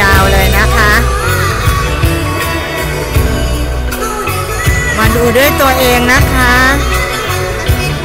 ยาวๆเลยนะคะ มาดูด้วยตัวเองนะคะ